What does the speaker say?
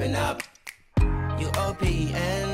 open up. You open